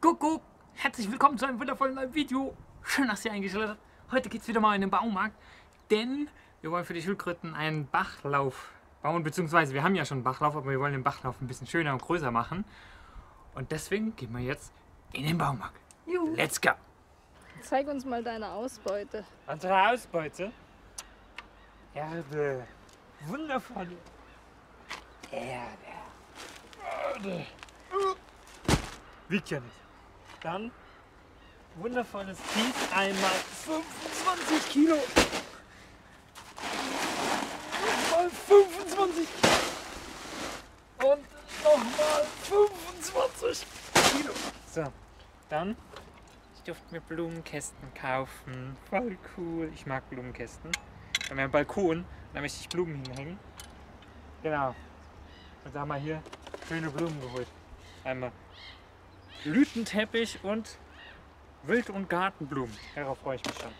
Kuckuck! Herzlich willkommen zu einem wundervollen neuen Video. Schön, dass ihr eingeschaltet habt. Heute geht es wieder mal in den Baumarkt, denn wir wollen für die Schildkröten einen Bachlauf bauen, beziehungsweise wir haben ja schon einen Bachlauf, aber wir wollen den Bachlauf ein bisschen schöner und größer machen. Und deswegen gehen wir jetzt in den Baumarkt. Juhu. Let's go! Zeig uns mal deine Ausbeute. Unsere Ausbeute. Erde. Wundervolle Erde. Erde. Wiegt ja nicht. Dann wundervolles Kies. Einmal 25 Kilo. Nochmal 25 Kilo. Und nochmal 25 Kilo. So, dann ich durfte mir Blumenkästen kaufen. Voll cool. Ich mag Blumenkästen. Wir haben einen Balkon, da möchte ich Blumen hinhängen. Genau. Und da haben wir hier schöne Blumen geholt. Einmal Blütenteppich und Wild- und Gartenblumen. Darauf freue ich mich schon.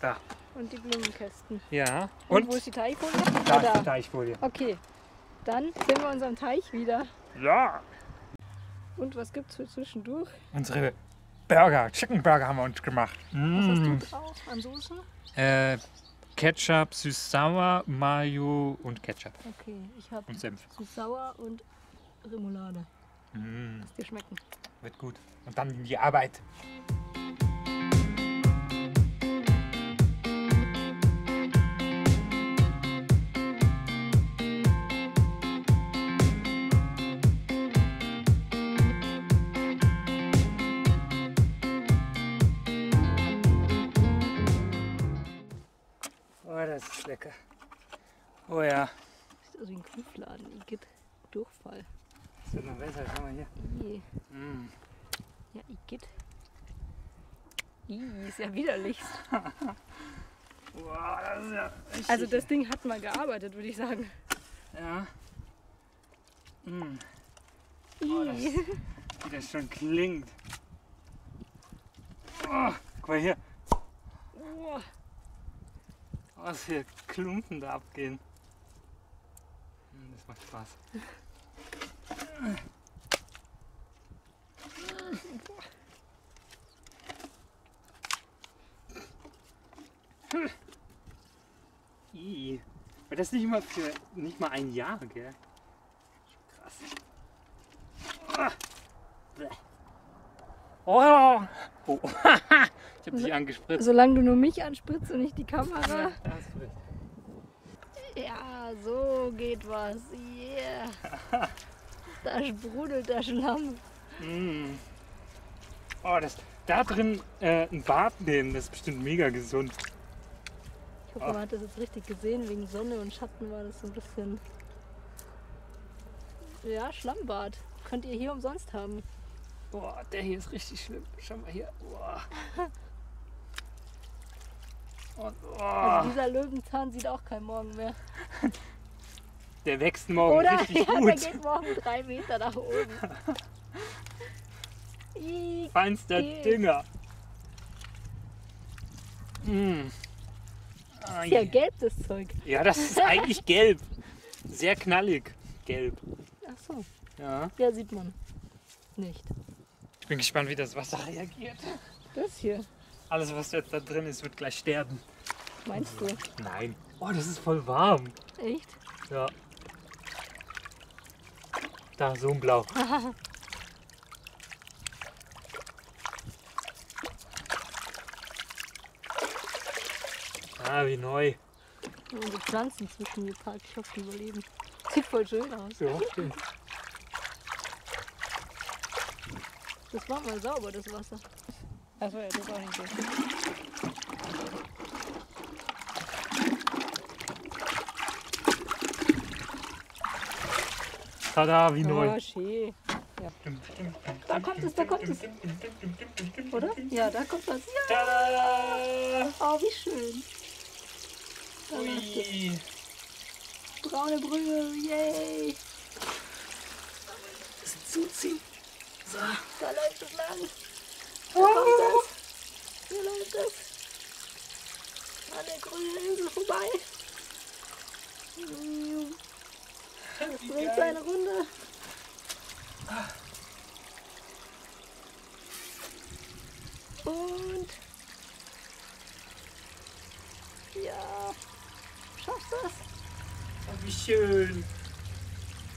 Da. Und die Blumenkästen. Ja. Und, wo ist die Teichfolie? da ist die Teichfolie. Okay. Dann sehen wir uns am Teich wieder. Ja. Und was gibt's für zwischendurch? Unsere Burger, Chicken Burger haben wir uns gemacht. Was hast Mm. du drauf an Soße? Äh, Ketchup, süß-sauer, Mayo und Ketchup. Okay, ich habe Und Senf. süß-sauer und Remoulade. Mm. Lass dir schmecken. Wird gut. Und dann in die Arbeit. Oh, das ist lecker. Oh ja. Sieht aus wie ein Kuhfladen. Igitt. Durchfall. Das wird noch besser. Schau mal hier. Mm. Ja, Igitt. Ih, ist ja widerlich. Wow, das ist ja richtig. Also das Ding hat mal gearbeitet, würde ich sagen. Ja. Mm. Oh, das-. Wie das schon klingt. Oh, guck mal hier, Oh. was hier Klumpen da abgehen. Hm, Das macht Spaß. Ih. Aber das nicht mal für nicht mal ein Jahr, gell? Krass. Ah. Oh, oh. ich hab dich angespritzt. Solange du nur mich anspritzt und nicht die Kamera. Ja, hast du recht. Ja, so geht was. Yeah. Da sprudelt der Schlamm. Mm. Oh, das, da drin äh, ein Bad nehmen, das ist bestimmt mega gesund. Ich hoffe, man hat das jetzt richtig gesehen. Wegen Sonne und Schatten war das so ein bisschen. Ja, Schlammbad. Könnt ihr hier umsonst haben. Boah, der hier ist richtig schlimm. Schau mal hier. Boah. Und, Also oh, dieser Löwenzahn sieht auch kein Morgen mehr. der wächst morgen Oder? richtig Ja, der gut. geht morgen drei Meter nach oben. Feinster. Dünger. Mm. Ist ja je. gelb, das Zeug. ja, das ist eigentlich gelb. Sehr knallig. Gelb. Ach so. Ja. Ja, sieht man. Nicht. Ich bin gespannt, wie das Wasser reagiert. Das hier, Alles, was jetzt da drin ist, wird gleich sterben. meinst du? Nein. Oh, das ist voll warm. Echt? Ja. Da, so ein Blau. ah, wie neu. Und die Pflanzen zwischen den Parkschaften überleben. Sieht voll schön aus. So, stimmt. Das war mal sauber, das Wasser. Achso, ja, das war nicht so. Tada, wie Oh, neu. schön. Da kommt es, da kommt es. Oder? Ja, da kommt das. Ja, Tada! oh, wie schön. Da. Ui. Braune Brühe, yay. Das zuziehen. So. Da läuft es lang. Da kommt es. Hier läuft es. An der grünen Insel vorbei. Dreht seine Runde. Und ja, schaffst du es? Oh, wie schön.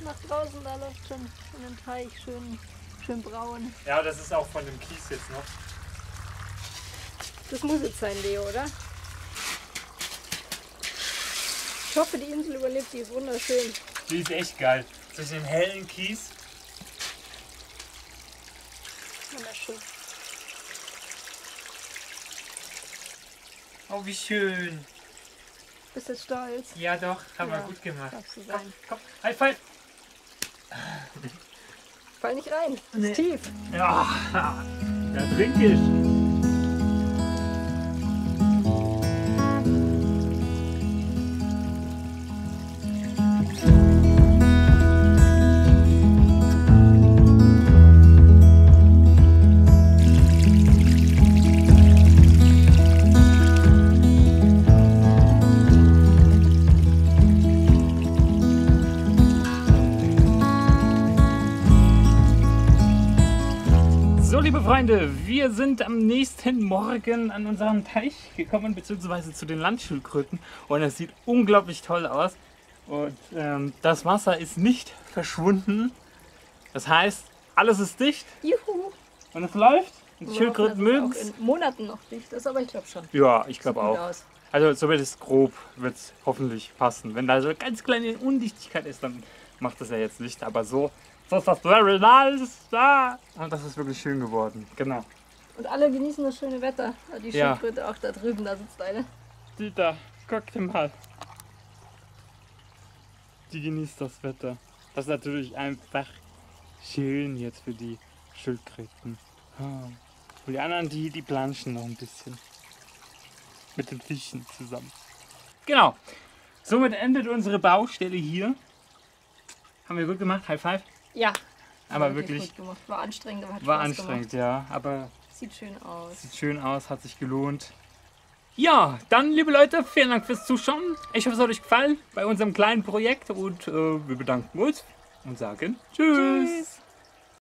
Nach draußen, da läuft schon, schon ein Teich, schön, schön braun. Ja, das ist auch von dem Kies jetzt noch. Das muss jetzt sein, Leo, oder? Ich hoffe, die Insel überlebt, die ist wunderschön. Die ist echt geil. Zwischen dem hellen Kies. Wunderschön. Oh, wie schön. Bist du stolz? Ja, doch, haben wir Ja, gut gemacht. Komm, komm, High five. Fall nicht rein, ist Nee. tief. Ja, da trinke ich. Freunde, wir sind am nächsten Morgen an unseren Teich gekommen, beziehungsweise zu den Landschildkröten. Und es sieht unglaublich toll aus. Und ähm, das Wasser ist nicht verschwunden. Das heißt, alles ist dicht Juhu. und es läuft. Und die Schildkröten hoffen, mögen es in Monaten noch dicht ist, aber ich glaube schon. Ja, ich glaube auch. aus. Also, so wird es grob, wird es hoffentlich passen. Wenn da so eine ganz kleine Undichtigkeit ist, dann macht das ja jetzt nicht. Aber so, so ist das very nice. Ja. Und das ist wirklich schön geworden. Genau. Und alle genießen das schöne Wetter. Die Ja. Schildkröte auch da drüben, da sitzt eine. Dieter, guck dir mal. Die genießt das Wetter. Das ist natürlich einfach schön jetzt für die Schildkröten. Ah. Und die anderen, die, die planschen noch ein bisschen. Mit den Fischen zusammen. Genau. Somit endet unsere Baustelle hier. Haben wir gut gemacht. High five. Ja. Aber Wirklich wirklich gut gemacht. War anstrengend, aber hat war Spaß anstrengend, ja. Aber Gemacht. Sieht schön aus. Sieht schön aus, hat sich gelohnt. Ja, dann liebe Leute, vielen Dank fürs Zuschauen. Ich hoffe, es hat euch gefallen bei unserem kleinen Projekt und äh, wir bedanken uns und sagen Tschüss. Tschüss.